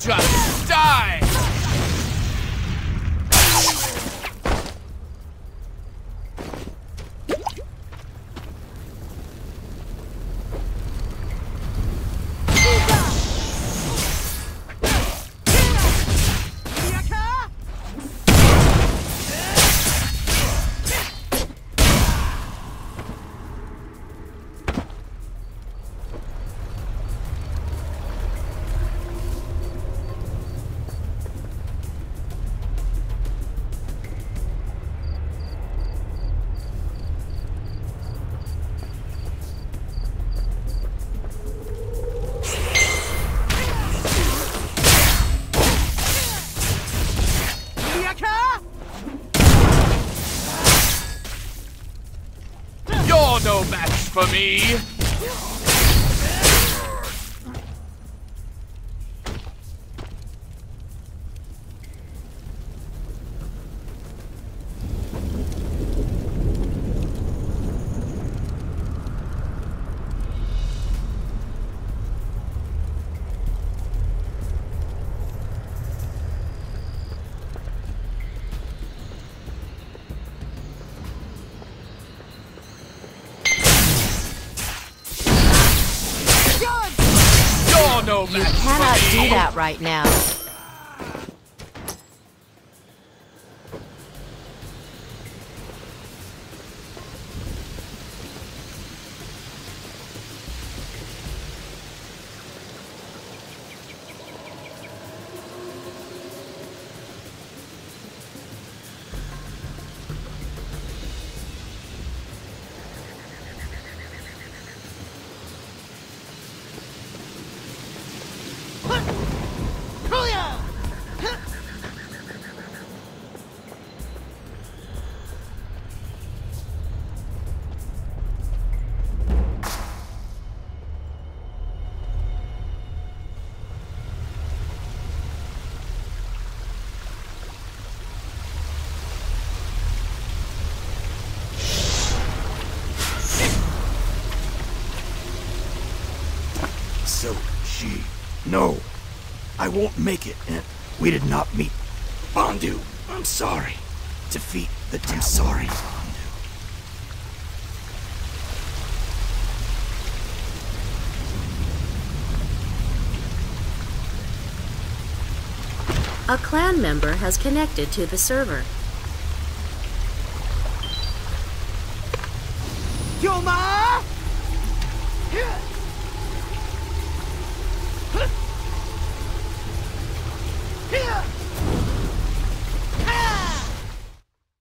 Just die! No match for me! No match Cannot do that right now. So, she... No. I won't make it, and we did not meet. Bondu, I'm sorry. Defeat the I'm sorry, Bondu. A clan member has connected to the server. Yoma!